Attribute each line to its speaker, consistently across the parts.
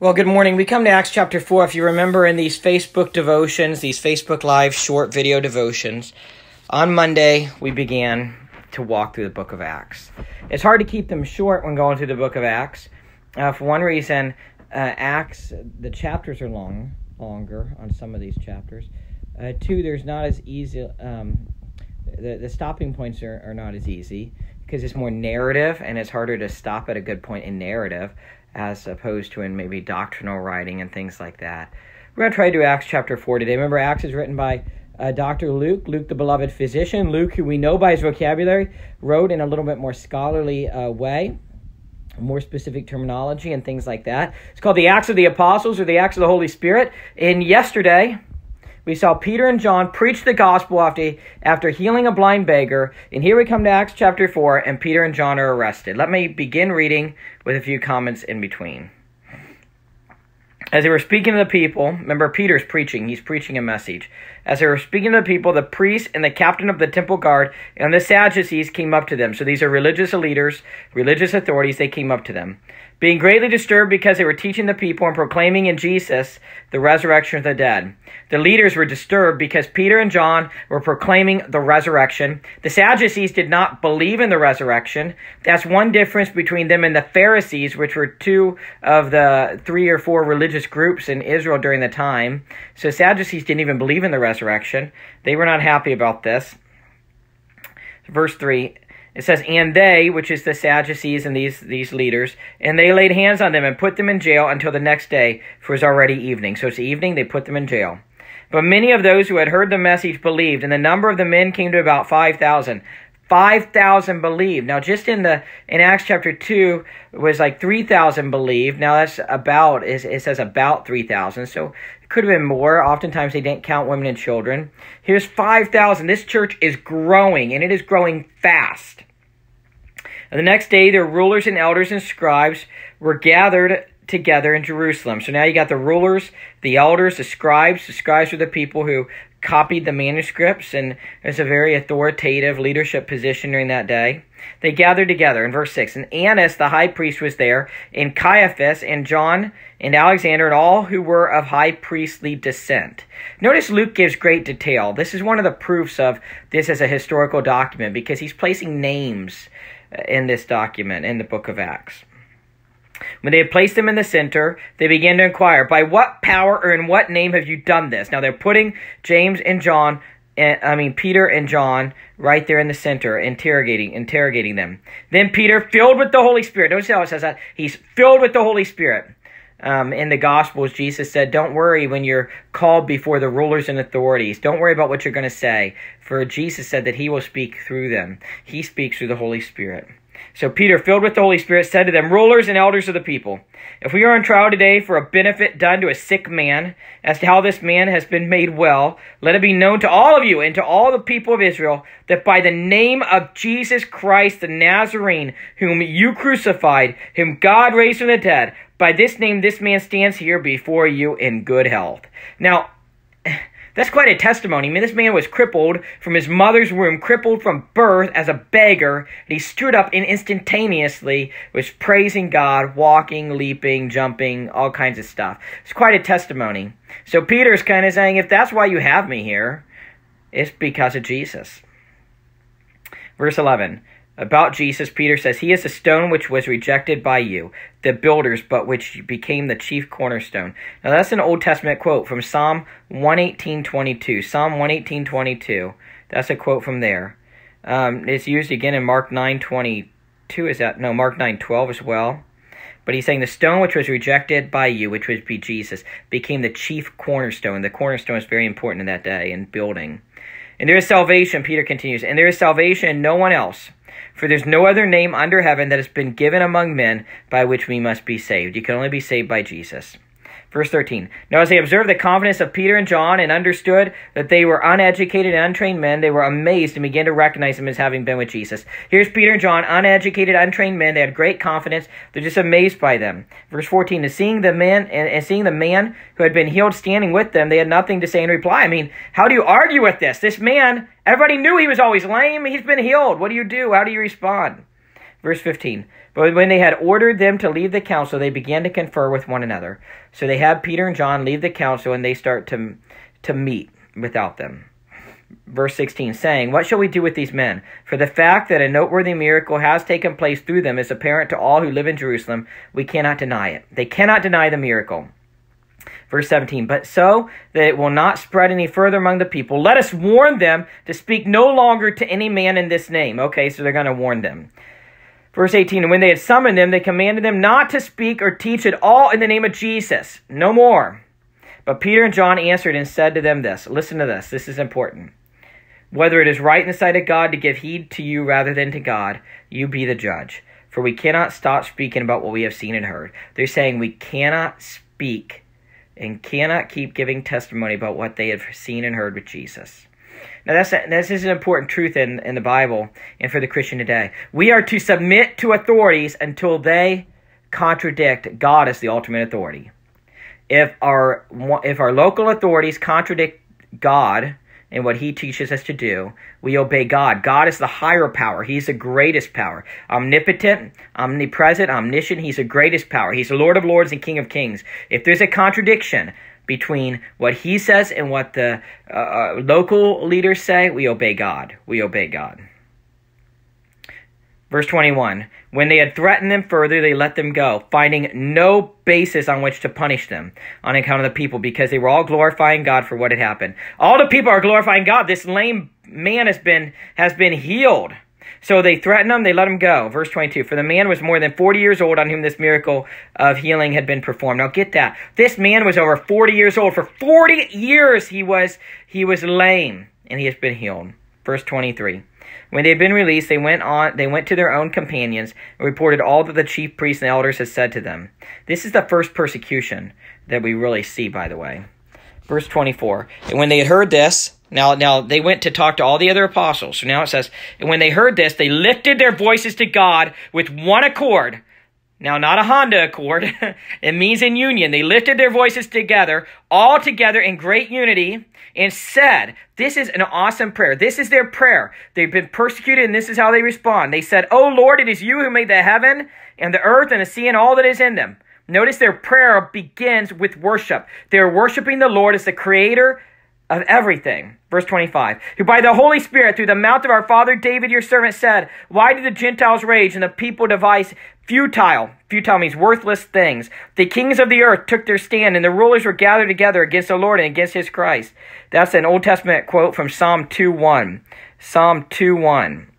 Speaker 1: Well, good morning. We come to Acts chapter 4. If you remember in these Facebook devotions, these Facebook Live short video devotions, on Monday we began to walk through the book of Acts. It's hard to keep them short when going through the book of Acts. Uh, for one reason, uh, Acts, the chapters are long, longer on some of these chapters. Uh, two, there's not as easy, um, the, the stopping points are, are not as easy because it's more narrative and it's harder to stop at a good point in narrative as opposed to in maybe doctrinal writing and things like that. We're going to try to do Acts chapter 4 today. Remember, Acts is written by uh, Dr. Luke, Luke the beloved physician. Luke, who we know by his vocabulary, wrote in a little bit more scholarly uh, way, more specific terminology and things like that. It's called the Acts of the Apostles or the Acts of the Holy Spirit. And yesterday, we saw Peter and John preach the gospel after, after healing a blind beggar. And here we come to Acts chapter 4, and Peter and John are arrested. Let me begin reading with a few comments in between. As they were speaking to the people, remember Peter's preaching, he's preaching a message. As they were speaking to the people, the priest and the captain of the temple guard and the Sadducees came up to them. So these are religious leaders, religious authorities, they came up to them being greatly disturbed because they were teaching the people and proclaiming in Jesus the resurrection of the dead. The leaders were disturbed because Peter and John were proclaiming the resurrection. The Sadducees did not believe in the resurrection. That's one difference between them and the Pharisees, which were two of the three or four religious groups in Israel during the time. So Sadducees didn't even believe in the resurrection. They were not happy about this. Verse 3 it says, and they, which is the Sadducees and these, these leaders, and they laid hands on them and put them in jail until the next day, for it was already evening. So it's evening, they put them in jail. But many of those who had heard the message believed, and the number of the men came to about 5,000. 5,000 believed. Now, just in the in Acts chapter 2, it was like 3,000 believed. Now, that's about, it says about 3,000. So could have been more. Oftentimes, they didn't count women and children. Here's 5,000. This church is growing, and it is growing fast. And the next day, the rulers and elders and scribes were gathered together in Jerusalem. So now you got the rulers, the elders, the scribes. The scribes were the people who copied the manuscripts, and it's a very authoritative leadership position during that day. They gathered together in verse 6. And Annas, the high priest, was there, and Caiaphas, and John, and Alexander, and all who were of high priestly descent. Notice Luke gives great detail. This is one of the proofs of this as a historical document because he's placing names in this document in the book of Acts. When they had placed him in the center, they began to inquire, By what power or in what name have you done this? Now they're putting James and John, I mean Peter and John, right there in the center, interrogating, interrogating them. Then Peter, filled with the Holy Spirit, notice how it says that he's filled with the Holy Spirit. Um, in the Gospels, Jesus said, Don't worry when you're called before the rulers and authorities. Don't worry about what you're going to say, for Jesus said that he will speak through them. He speaks through the Holy Spirit. So Peter, filled with the Holy Spirit, said to them, Rulers and elders of the people, if we are on trial today for a benefit done to a sick man, as to how this man has been made well, let it be known to all of you and to all the people of Israel that by the name of Jesus Christ the Nazarene, whom you crucified, whom God raised from the dead, by this name this man stands here before you in good health. Now, that's quite a testimony. I mean, this man was crippled from his mother's womb, crippled from birth as a beggar, and he stood up and instantaneously was praising God, walking, leaping, jumping, all kinds of stuff. It's quite a testimony. So Peter's kind of saying, if that's why you have me here, it's because of Jesus. Verse 11 about Jesus, Peter says, He is a stone which was rejected by you, the builders, but which became the chief cornerstone. Now that's an Old Testament quote from Psalm 118.22. Psalm 118.22. That's a quote from there. Um, it's used again in Mark 9.22. Is that? No, Mark 9.12 as well. But he's saying the stone which was rejected by you, which would be Jesus, became the chief cornerstone. The cornerstone is very important in that day in building. And there is salvation, Peter continues, and there is salvation in no one else. For there's no other name under heaven that has been given among men by which we must be saved. You can only be saved by Jesus. Verse 13. Now, as they observed the confidence of Peter and John and understood that they were uneducated and untrained men, they were amazed and began to recognize them as having been with Jesus. Here's Peter and John, uneducated, untrained men. They had great confidence. They're just amazed by them. Verse 14. And seeing the man and, and seeing the man who had been healed standing with them, they had nothing to say in reply. I mean, how do you argue with this? This man, everybody knew he was always lame. He's been healed. What do you do? How do you respond? Verse 15. But when they had ordered them to leave the council, they began to confer with one another. So they have Peter and John leave the council and they start to, to meet without them. Verse 16, saying, What shall we do with these men? For the fact that a noteworthy miracle has taken place through them is apparent to all who live in Jerusalem. We cannot deny it. They cannot deny the miracle. Verse 17, but so that it will not spread any further among the people, let us warn them to speak no longer to any man in this name. Okay, so they're going to warn them. Verse 18, and when they had summoned them, they commanded them not to speak or teach at all in the name of Jesus. No more. But Peter and John answered and said to them this Listen to this, this is important. Whether it is right in the sight of God to give heed to you rather than to God, you be the judge. For we cannot stop speaking about what we have seen and heard. They're saying we cannot speak and cannot keep giving testimony about what they have seen and heard with Jesus. Now, that's a, this is an important truth in, in the Bible and for the Christian today. We are to submit to authorities until they contradict God as the ultimate authority. If our if our local authorities contradict God and what He teaches us to do, we obey God. God is the higher power. He's the greatest power. Omnipotent, omnipresent, omniscient. He's the greatest power. He's the Lord of lords and King of kings. If there's a contradiction, between what he says and what the uh, uh, local leaders say, we obey God. We obey God. Verse 21 When they had threatened them further, they let them go, finding no basis on which to punish them on account of the people, because they were all glorifying God for what had happened. All the people are glorifying God. This lame man has been has been healed. So they threatened him, they let him go. Verse 22 For the man was more than 40 years old on whom this miracle of healing had been performed. Now get that. This man was over 40 years old. For 40 years he was he was lame and he has been healed. Verse 23 when they had been released, they went on they went to their own companions and reported all that the chief priests and elders had said to them. This is the first persecution that we really see, by the way. Verse 24. And when they had heard this, now, now they went to talk to all the other apostles. So now it says, and when they heard this, they lifted their voices to God with one accord. Now, not a Honda Accord. it means in union. They lifted their voices together, all together in great unity, and said, This is an awesome prayer. This is their prayer. They've been persecuted, and this is how they respond. They said, Oh Lord, it is you who made the heaven and the earth and the sea and all that is in them. Notice their prayer begins with worship. They're worshiping the Lord as the creator of everything. Verse 25, who by the Holy Spirit, through the mouth of our father David, your servant, said, Why do the Gentiles rage and the people devise futile? Futile means worthless things. The kings of the earth took their stand, and the rulers were gathered together against the Lord and against his Christ. That's an Old Testament quote from Psalm 2 1. Psalm 2 1.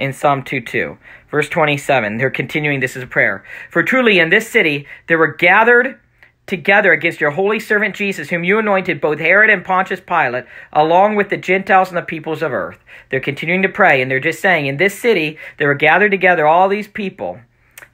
Speaker 1: In Psalm 2 2. Verse 27, they're continuing this as a prayer. For truly in this city there were gathered together against your holy servant Jesus, whom you anointed, both Herod and Pontius Pilate, along with the Gentiles and the peoples of earth. They're continuing to pray, and they're just saying, in this city, there were gathered together all these people.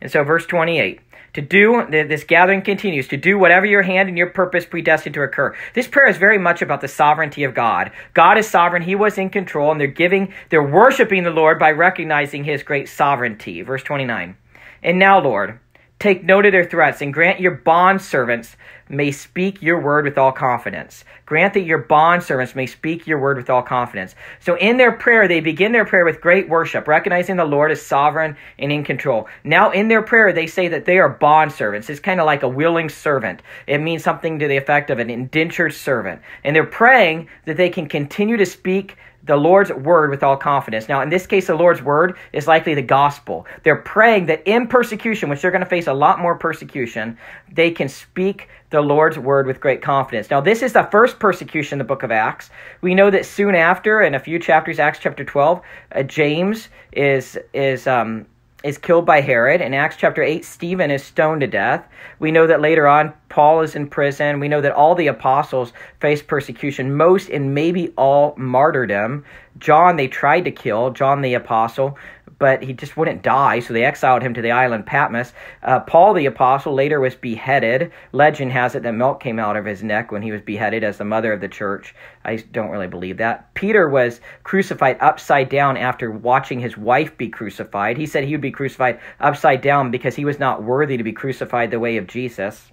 Speaker 1: And so, verse 28 to do this gathering continues to do whatever your hand and your purpose predestined to occur. This prayer is very much about the sovereignty of god. God is sovereign. He was in control and they're giving they're worshiping the lord by recognizing his great sovereignty. Verse 29 and now lord Take note of their threats and grant your bond servants may speak your word with all confidence. Grant that your bond servants may speak your word with all confidence. So in their prayer, they begin their prayer with great worship, recognizing the Lord is sovereign and in control. Now in their prayer, they say that they are bond servants. It's kind of like a willing servant. It means something to the effect of an indentured servant. And they're praying that they can continue to speak the Lord's word with all confidence. Now, in this case, the Lord's word is likely the gospel. They're praying that in persecution, which they're going to face a lot more persecution, they can speak the Lord's word with great confidence. Now, this is the first persecution in the book of Acts. We know that soon after, in a few chapters, Acts chapter 12, uh, James is, is um, is killed by Herod. In Acts chapter 8, Stephen is stoned to death. We know that later on, Paul is in prison. We know that all the apostles face persecution, most and maybe all martyrdom. John, they tried to kill, John the apostle but he just wouldn't die, so they exiled him to the island Patmos. Uh, Paul the apostle later was beheaded. Legend has it that milk came out of his neck when he was beheaded as the mother of the church. I don't really believe that. Peter was crucified upside down after watching his wife be crucified. He said he would be crucified upside down because he was not worthy to be crucified the way of Jesus.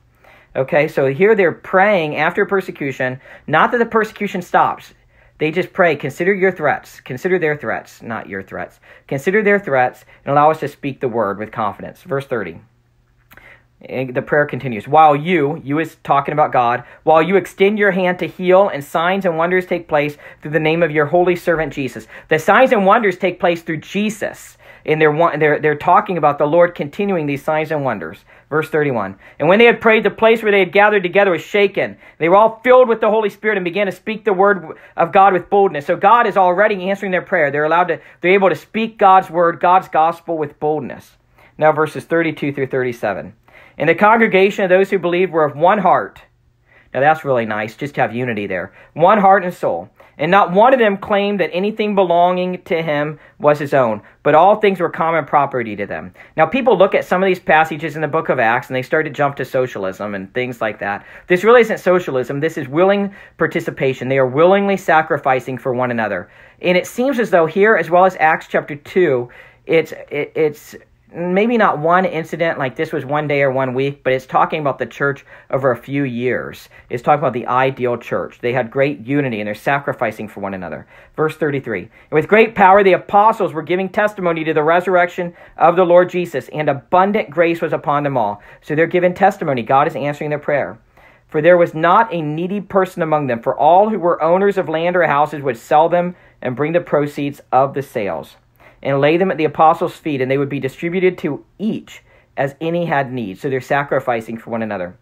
Speaker 1: Okay, so here they're praying after persecution, not that the persecution stops. They just pray, consider your threats. Consider their threats, not your threats. Consider their threats and allow us to speak the word with confidence. Verse 30. And the prayer continues. While you, you is talking about God, while you extend your hand to heal and signs and wonders take place through the name of your holy servant Jesus. The signs and wonders take place through Jesus. And they're, they're, they're talking about the Lord continuing these signs and wonders. Verse 31. And when they had prayed, the place where they had gathered together was shaken. They were all filled with the Holy Spirit and began to speak the word of God with boldness. So God is already answering their prayer. They're allowed to, they're able to speak God's word, God's gospel with boldness. Now, verses 32 through 37. And the congregation of those who believed were of one heart. Now, that's really nice, just to have unity there. One heart and soul. And not one of them claimed that anything belonging to him was his own, but all things were common property to them. Now, people look at some of these passages in the book of Acts and they start to jump to socialism and things like that. This really isn't socialism, this is willing participation. They are willingly sacrificing for one another. And it seems as though here, as well as Acts chapter 2, it's, it, it's maybe not one incident like this was one day or one week, but it's talking about the church over a few years. It's talking about the ideal church. They had great unity and they're sacrificing for one another. Verse 33 and With great power, the apostles were giving testimony to the resurrection of the Lord Jesus, and abundant grace was upon them all. So they're giving testimony. God is answering their prayer. For there was not a needy person among them, for all who were owners of land or houses would sell them and bring the proceeds of the sales and lay them at the apostles' feet, and they would be distributed to each as any had need. So they're sacrificing for one another.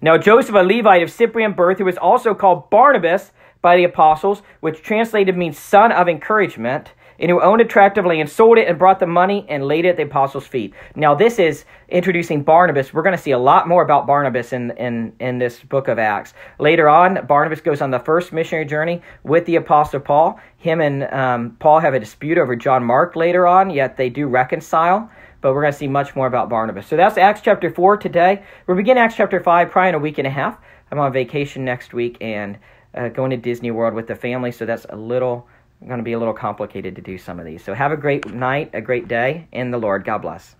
Speaker 1: Now Joseph, a Levite of Cyprian birth, who was also called Barnabas by the apostles, which translated means son of encouragement, and who owned a tract of land, sold it and brought the money and laid it at the apostles' feet. Now, this is introducing Barnabas. We're going to see a lot more about Barnabas in, in, in this book of Acts. Later on, Barnabas goes on the first missionary journey with the apostle Paul. Him and um, Paul have a dispute over John Mark later on, yet they do reconcile. But we're going to see much more about Barnabas. So that's Acts chapter 4 today. We'll begin Acts chapter 5 probably in a week and a half. I'm on vacation next week and uh, going to Disney World with the family, so that's a little going to be a little complicated to do some of these. So have a great night, a great day in the Lord. God bless.